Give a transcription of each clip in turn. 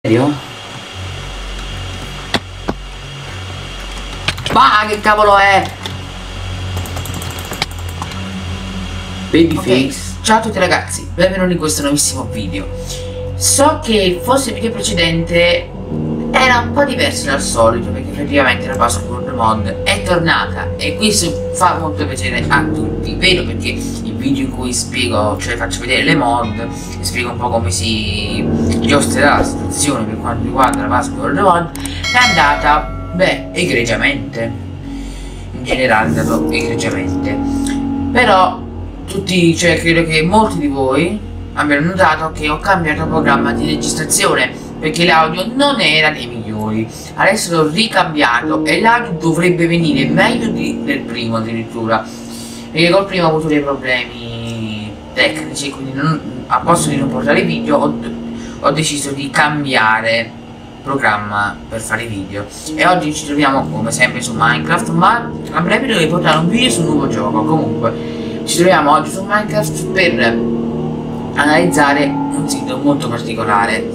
Serio? Ma che cavolo è? Babyface Ciao a tutti ragazzi, benvenuti in questo nuovissimo video So che forse il video precedente era un po' diverso dal solito Perché effettivamente la password mod è tornata E questo fa molto piacere a tutti Vero perché video in cui spiego, cioè faccio vedere le mod E spiego un po' come si giosterà la situazione per quanto riguarda la password mod È andata, beh, egregiamente. In generale è andato egregiamente. Però tutti, cioè credo che molti di voi abbiano notato che ho cambiato programma di registrazione perché l'audio non era dei migliori. Adesso l'ho ricambiato e l'audio dovrebbe venire meglio di, del primo addirittura. Perché col primo ho avuto dei problemi tecnici quindi non, a posto di non portare video ho, ho deciso di cambiare programma per fare video. E oggi ci troviamo come sempre su Minecraft ma a breve dovrei portare un video su un nuovo gioco. Comunque ci troviamo oggi su Minecraft per analizzare un sito molto particolare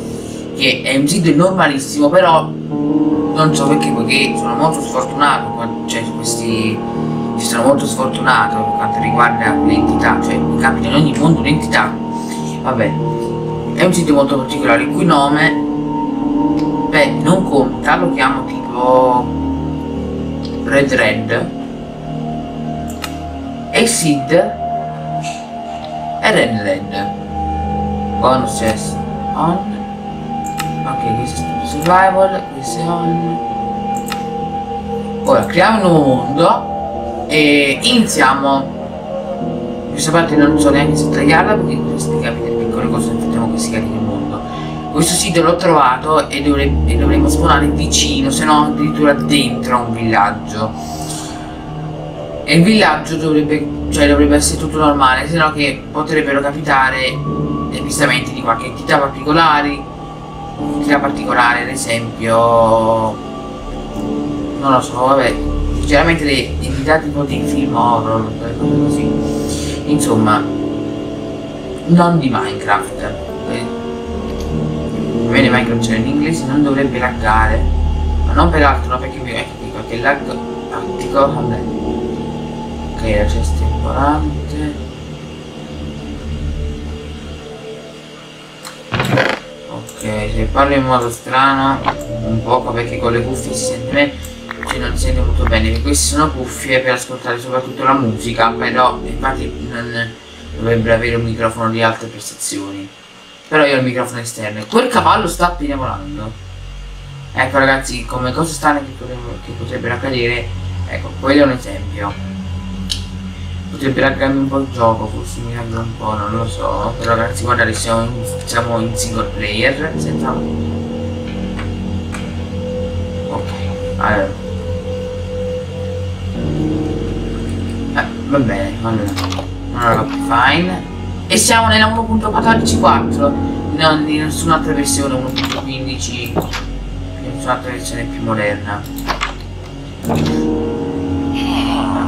che è un sito normalissimo però non so perché perché sono molto sfortunato cioè questi ci sono molto sfortunato per quanto riguarda l'entità cioè mi capita in ogni mondo un'entità. Vabbè è un sito molto particolare il cui nome beh non conta lo chiamo tipo Red Red. Exit e Red Red. Bonus chest on. Ok questo è survival questo è on. Ora creiamo un nuovo mondo e iniziamo. Questa parte non so neanche se tagliarla perché queste capite piccole cose facciamo che si carichi il mondo. Questo sito l'ho trovato e, dovre e dovremmo spawnare vicino se no addirittura dentro un villaggio. E il villaggio dovrebbe, cioè dovrebbe essere tutto normale, se no che potrebbero capitare avvistamenti di qualche entità particolare, entità particolare ad esempio, non lo so, vabbè, generalmente le entità tipo dei film horror, cose così, insomma, non di Minecraft. Eh, bene Minecraft c'è in inglese, non dovrebbe laggare, ma non per altro, no, perché mi qualche lag tattico, vabbè. La cesta volante ok se parlo in modo strano un poco perché con le cuffie si sente me cioè non si sente molto bene queste sono cuffie per ascoltare soprattutto la musica però infatti non dovrebbero avere un microfono di alte prestazioni però io ho il microfono esterno quel cavallo sta appena volando ecco ragazzi come cose strane che, che potrebbero accadere ecco quello è un esempio potrebbe laggarmi un po' il gioco, forse mi lagga un po', non lo so. Però ragazzi guardate siamo in, siamo in single player, senza... Ok, allora. Va bene, allora. Fine. E siamo nella 1.14.4, non di nessun'altra versione 1.15, nessun'altra versione più moderna.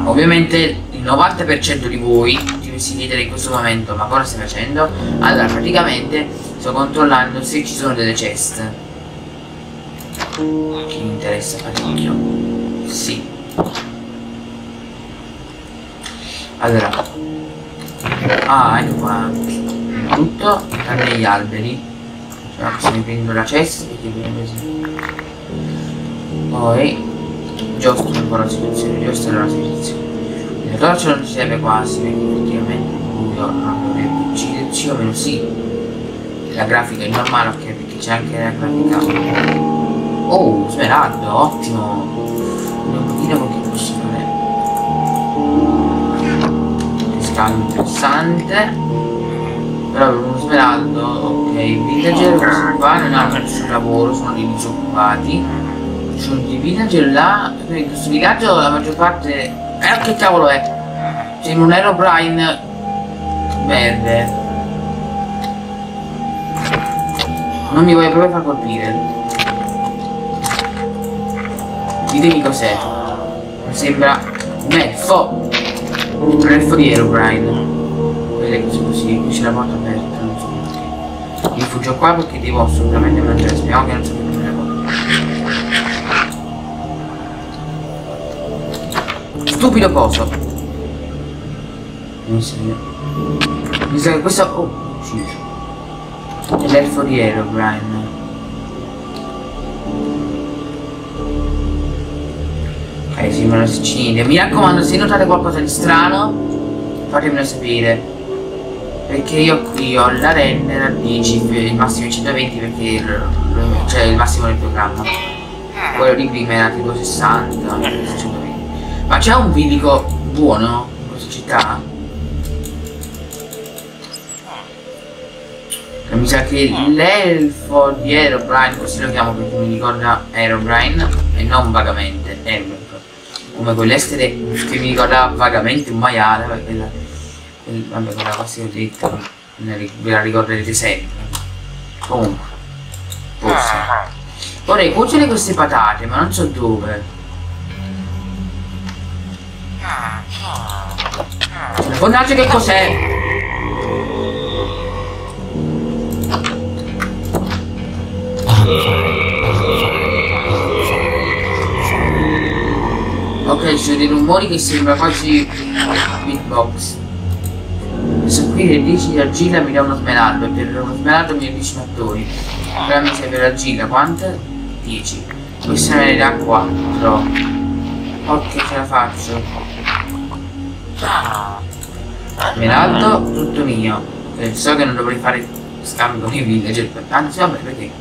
Ovviamente 90% di voi mi siedete in questo momento ma cosa stai facendo? Allora praticamente sto controllando se ci sono delle chest Che mi interessa parecchio Sì Allora Ah ecco qua. Tutto tranne gli alberi. Cioè se mi prendo la chest perché prendo così Poi Giusto un po' la situazione Giusto la situazione. La torcia non ci serve quasi perché effettivamente buio non dovrebbe ucciderci o meno sì. La grafica è normale ok perché c'è anche la grafica. Oh smeraldo ottimo. Con che posso fare scalo interessante però per uno smeraldo ok villager questo qua non hanno nessun lavoro sono dei disoccupati ci sono dei villager là in questo villaggio la maggior parte eh che cavolo è? Sembra un Aerobrine verde. Non mi voglio proprio far colpire. Ditemi cos'è. Mi sembra un elfo. Un elfo di Aerobrine. Vedete così così, qui c'è la porta aperta, non so perché. Il rifugio qua perché devo assolutamente mangiare. Speriamo che non sia più cosa. Stupido coso. Mi sa Mi sa che questo. Oh, ucciso. L'elfo di Aerobrine. Ok, sì, ma non si niente. Mi raccomando, se notate qualcosa di strano, fatemelo sapere. Perché io qui ho la render a 10, il massimo è 120 perché c'è cioè il massimo del programma. Quello di prima era tipo 60, 120. Ma c'è un bilico buono in questa città? Mi sa che l'elfo di Aerobrine, così lo chiamo perché mi ricorda Aerobrine e non vagamente Aerobrine. Come quell'estere che mi ricorda vagamente un maiale, perché la, il, vabbè quella cosa che ho detto ve la ricorderete sempre. Comunque. Forse. Vorrei cuocere queste patate, ma non so dove. Mannaggia che cos'è? Ok, sono dei rumori che sembra quasi beatbox. Adesso qui le 10 di argilla mi dà uno smeraldo e per uno smeraldo mi dà 10 mattoni. Però mi serve l'argilla, quante? 10. Questa me ne dà 4. Ok, ce la faccio. Smeraldo, tutto mio. Eh, so che non dovrei fare scambio con i villager, anzi vabbè perché.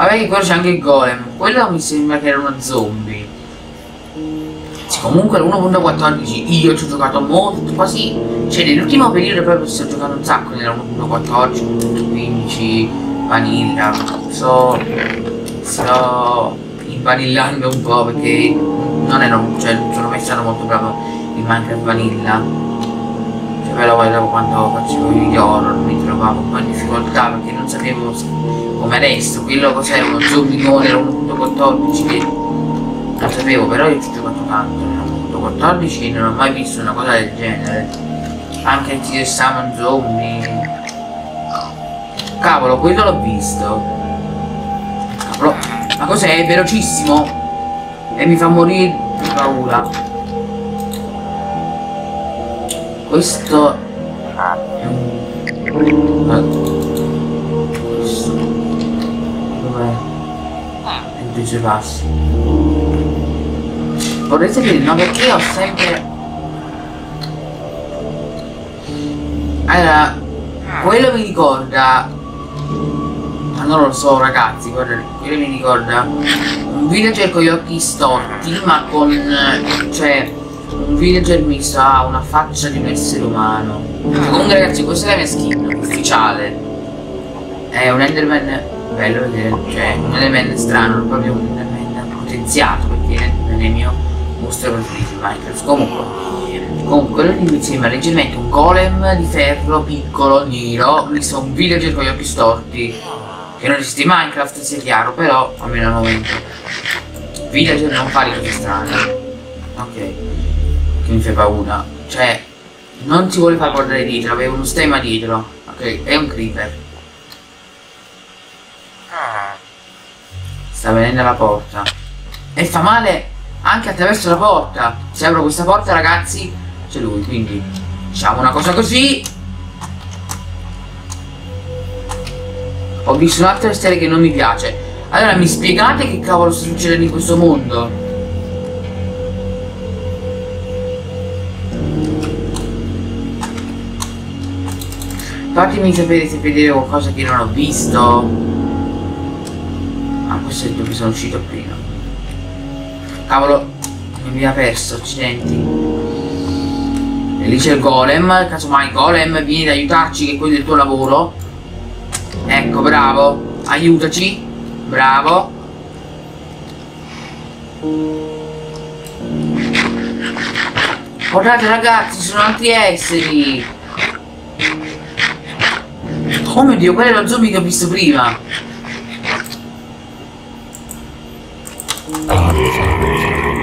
Vabbè che qua c'è anche il golem. Quello mi sembra che era uno zombie. Sì, comunque l'1.14 io ci ho giocato molto, quasi... Cioè nell'ultimo periodo proprio ci ho giocato un sacco nella 1.14, 1.15, vanilla. So... Sto invanillando un po' perché non ero... cioè sono messo molto bravo in Minecraft Vanilla. Cioè però quando facevo i video horror mi trovavo un in difficoltà perché non sapevo come adesso, quello cos'era uno zombie era 1.14 che non sapevo, però io ci ho giocato tanto nella 1.14 e non ho mai visto una cosa del genere. Anche il Tier Summon Zombie. Cavolo, quello l'ho visto. Cavolo, ma cos'è? È velocissimo? E mi fa morire di paura. Questo... Mm due suoi passi. Vorrei sapere, no, perché ho sempre... Allora, quello mi ricorda... Ma non lo so ragazzi, guarda, quello mi ricorda un villager con gli occhi storti, ma con... cioè... Un villager misto ha una faccia di un essere umano. Comunque ragazzi, questa è la mia skin ufficiale. È un Enderman bello vedere, cioè un Enderman strano, proprio un Enderman potenziato, perché non è il mio mostro preferito in Minecraft. Comunque, comunque quello lì mi sembra leggermente un golem di ferro piccolo, nero, misto un villager con gli occhi storti. Che non esiste in Minecraft, sia chiaro, però almeno al momento. Villager non fa di cose strane. Ok. Mi fa paura. Cioè, non si vuole far guardare dietro, aveva uno stemma dietro. Ok, è un creeper. Sta venendo alla porta. E fa male anche attraverso la porta. Se apro questa porta, ragazzi, c'è lui. Quindi, facciamo una cosa così. Ho visto un'altra storia che non mi piace. Allora, mi spiegate che cavolo sta succedendo in questo mondo? Fatemi sapere se vedete qualcosa che non ho visto. Questo è dove sono uscito prima. Cavolo mi ha perso accidenti. E lì c'è il golem casomai golem vieni ad aiutarci che quello è il tuo lavoro. Ecco bravo. Aiutaci. Bravo. Guardate ragazzi sono altri esseri oh mio dio quello è lo zombie che ho visto prima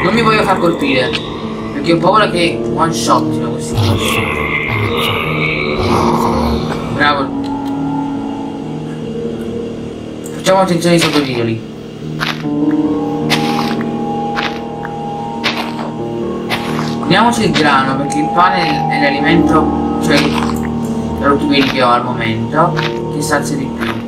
Non mi voglio far colpire. Perché ho paura che one shot così. Bravo. Facciamo attenzione ai sottotitoli. Prendiamoci il grano perché il pane è l'alimento, cioè l'ultimo che ho al momento, che sazia di più.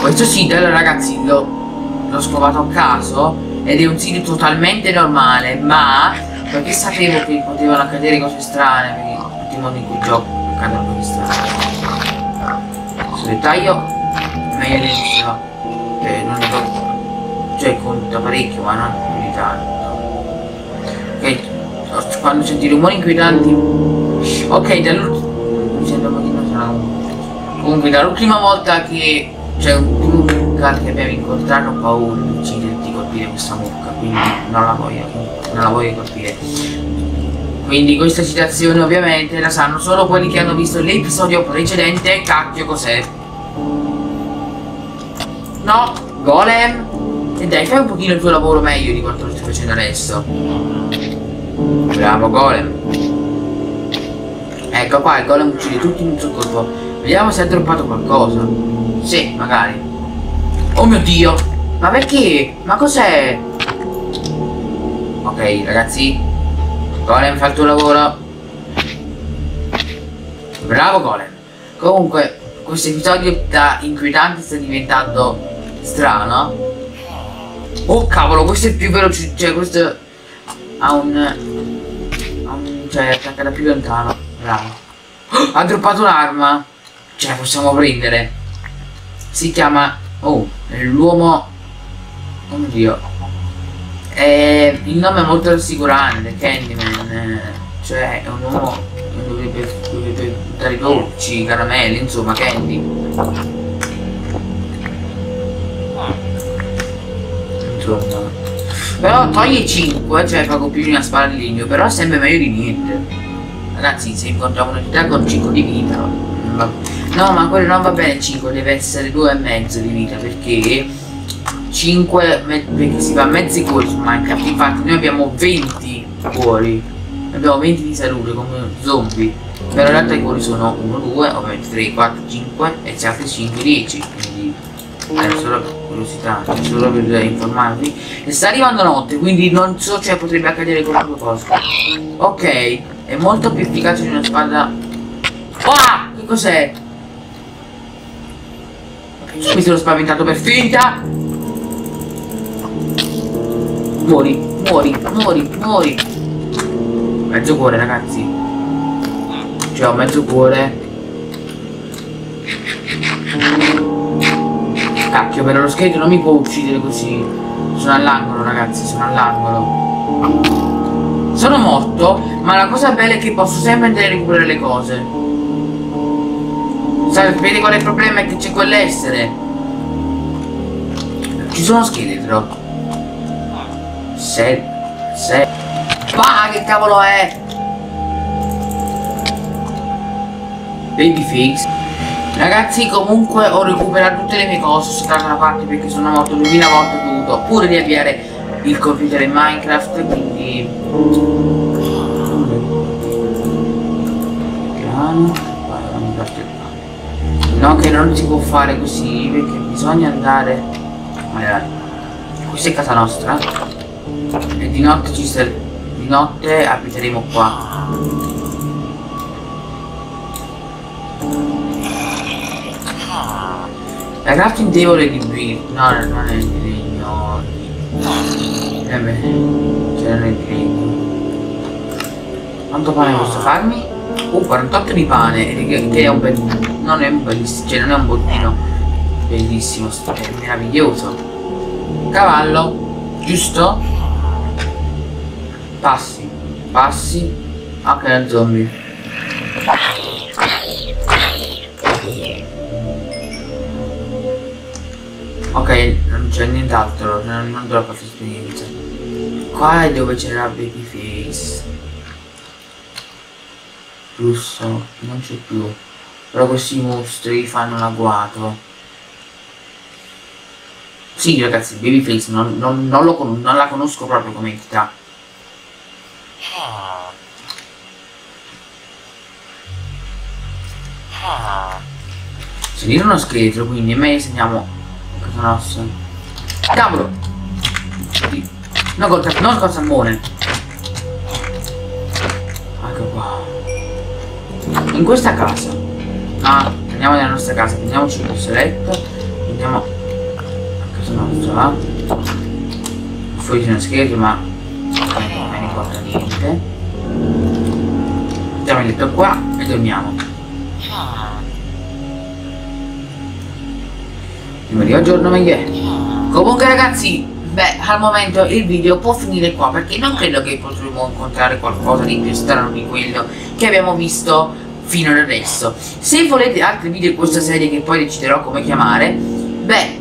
Questo seed ragazzi l'ho scovato a caso ed è un seed totalmente normale, ma perché sapevo che potevano accadere cose strane, perché tutti i modi in cui gioco accadono cose strane. Questo dettaglio meglio all'inizio, eh, non è cioè conta parecchio, ma non più di tanto ok quando senti rumori inquietanti ok strano comunque dall'ultima volta che c'è un primo che abbiamo incontrato ho paura di di colpire questa mucca quindi non la voglio non la voglio colpire. Quindi questa citazione ovviamente la sanno solo quelli che hanno visto l'episodio precedente cacchio cos'è? No golem. E dai fai un pochino il tuo lavoro meglio di quanto lo stai facendo adesso. Bravo golem. Ecco qua il golem uccide tutti in un colpo. Vediamo se ha droppato qualcosa. Sì, magari. Oh mio dio! Ma perché? Ma cos'è? Ok, ragazzi. Golem, fa il tuo lavoro. Bravo golem. Comunque, questo episodio da inquietante sta diventando strano. Oh cavolo, questo è più veloce. Cioè, questo ha un, ha un cioè attacca da più lontano bravo. Oh, ha droppato un'arma cioè possiamo prendere. Si chiama oh l'uomo oh mio dio. Eh, il nome è molto rassicurante Candyman eh, cioè è un uomo che dovrebbe, dovrebbe dare dolci caramelle insomma Candy. Insomma. Però toglie 5, cioè fa di una spada di legno, però è sempre meglio di niente. Ragazzi, se incontriamo un'unità con 5 di vita, no, ma quello non va bene 5, deve essere 2,5 di vita, perché 5, perché si fa mezzi cuori su Minecraft, infatti noi abbiamo 20 cuori, abbiamo 20 di salute come zombie, però in realtà i cuori sono 1, 2, ovviamente 3, 4, 5 e c'è altri 5, 10, quindi è solo curiosità, solo per informarvi. E sta arrivando notte, quindi non so, cioè potrebbe accadere qualunque cosa. Ok, è molto più efficace di una spada. Ah! Che cos'è? Mi sono spaventato per finta! Muori, muori, muori, muori! Mezzo cuore ragazzi. Cioè ho mezzo cuore. Cacchio, però lo scheletro non mi può uccidere così. Sono all'angolo, ragazzi, sono all'angolo. Sono morto, ma la cosa bella è che posso sempre andare a recuperare le cose. Sapete qual è il problema? È che c'è quell'essere. Ci sono scheletro. Se... Se... Ma che cavolo è? Babyface. Ragazzi comunque ho recuperato tutte le mie cose su da una parte perché sono morto 2000 volte ho dovuto pure riavviare il computer in Minecraft quindi no che non si può fare così perché bisogna andare allora, questa è casa nostra e di notte ci sta di notte abiteremo qua La crafting table di qui. No, non è di legno. Eh beh, cioè non è di legno. Quanto pane posso farmi? Uh, 48 di pane, che, che è un bel... Non è un bellissimo, cioè non è un bottino bellissimo, è meraviglioso. Cavallo, giusto? Passi, passi. Ok, zombie. Ok, non c'è nient'altro, non, non troppa esperienza. Qua è dove c'era Babyface. Giusto, non c'è più. Però questi mostri fanno l'agguato. Sì ragazzi, Babyface non, non, non, lo, non la conosco proprio come entità. Lì uno scheletro, quindi me segniamo cosa nostra. Cavolo! Non col, non col salmone. Ecco qua. In questa casa. Ah, andiamo nella nostra casa, prendiamoci questo letto. Andiamo a casa nostra. Fuori uno scheletro, ma non me ne importa niente. Mettiamo il letto qua e dormiamo. Prima di aggiorno meglio è. Comunque ragazzi, beh, al momento il video può finire qua perché non credo che potremo incontrare qualcosa di più strano di quello che abbiamo visto fino ad adesso. Se volete altri video di questa serie che poi deciderò come chiamare, beh,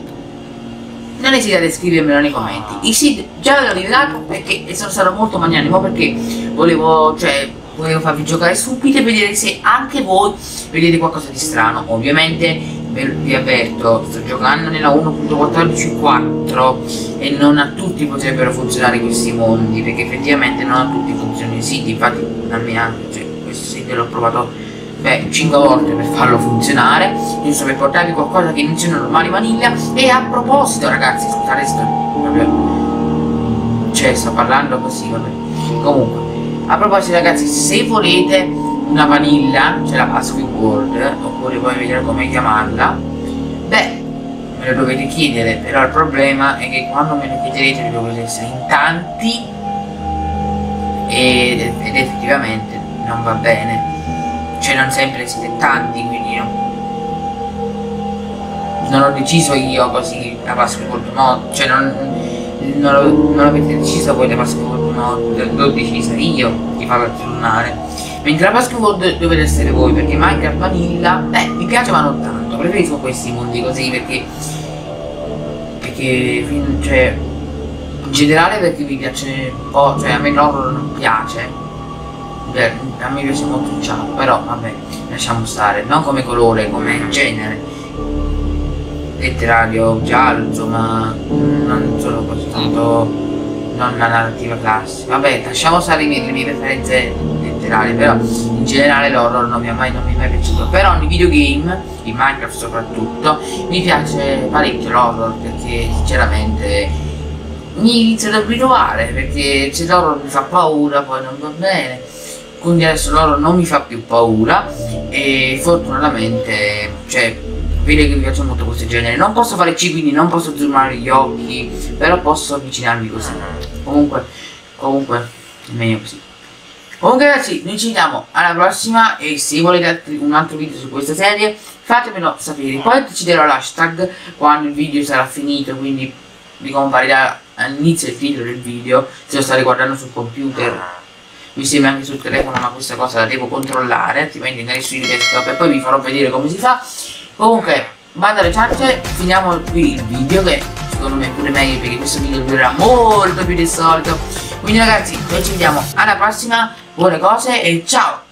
non esitate a scrivermelo nei commenti. I seed già ve l'ho rivelato perché sono stato molto magnanimo perché volevo, cioè, volevo farvi giocare subito e vedere se anche voi vedete qualcosa di strano. Ovviamente vi avverto, sto giocando nella 1.14.4 e non a tutti potrebbero funzionare questi mondi, perché effettivamente non a tutti funzionano i siti, infatti a me anche, cioè, questo sito l'ho provato beh, 5 volte per farlo funzionare, giusto per portarvi qualcosa che non sia normale vaniglia, e a proposito ragazzi, scusate sto proprio, cioè sto parlando così, vabbè, comunque, a proposito ragazzi, se volete una vanilla, cioè la Pasqui World, oppure vuoi vedere come chiamarla, beh, me lo dovete chiedere, però il problema è che quando me lo chiederete dovete essere in tanti ed effettivamente non va bene, cioè non sempre siete tanti, quindi no. non ho deciso io così la Pasqui World, no, cioè non, non, non avete deciso voi la Pasqui World, no, l'ho decisa io di farla tornare Mentre la basketball dovete essere voi, perché Minecraft Vanilla, beh, mi piace ma non tanto, preferisco questi mondi così perché. Perché cioè. In generale perché mi piace un po', cioè a me l'horror non piace. Beh, a me piace molto il però vabbè, lasciamo stare, non come colore, come genere. Letterario, giallo, insomma, non sono così tanto non la narrativa classica. Vabbè, lasciamo stare le mie, preferenze letterali, però in generale l'horror non mi è mai, non mi è mai piaciuto. Però nei videogame, in Minecraft soprattutto, mi piace parecchio l'horror perché sinceramente mi inizio ad abituare perché se l'horror mi fa paura poi non va bene. Quindi adesso l'horror non mi fa più paura e fortunatamente, cioè, vede che mi piace molto questo genere. Non posso fare C, quindi non posso zoomare gli occhi, però posso avvicinarmi così. Comunque, comunque, è meglio così. Comunque ragazzi, noi ci vediamo alla prossima e se volete altri, un altro video su questa serie fatemelo sapere. Poi deciderò l'hashtag quando il video sarà finito, quindi vi comparirà all'inizio il titolo del video se lo state guardando sul computer. Mi sembra anche sul telefono, ma questa cosa la devo controllare, altrimenti magari sui desktop e poi vi farò vedere come si fa. Comunque, banda alle ciance, finiamo qui il video che secondo me è pure meglio perché questo video durerà molto più del solito. Quindi ragazzi, noi ci vediamo alla prossima buone cose e ciao!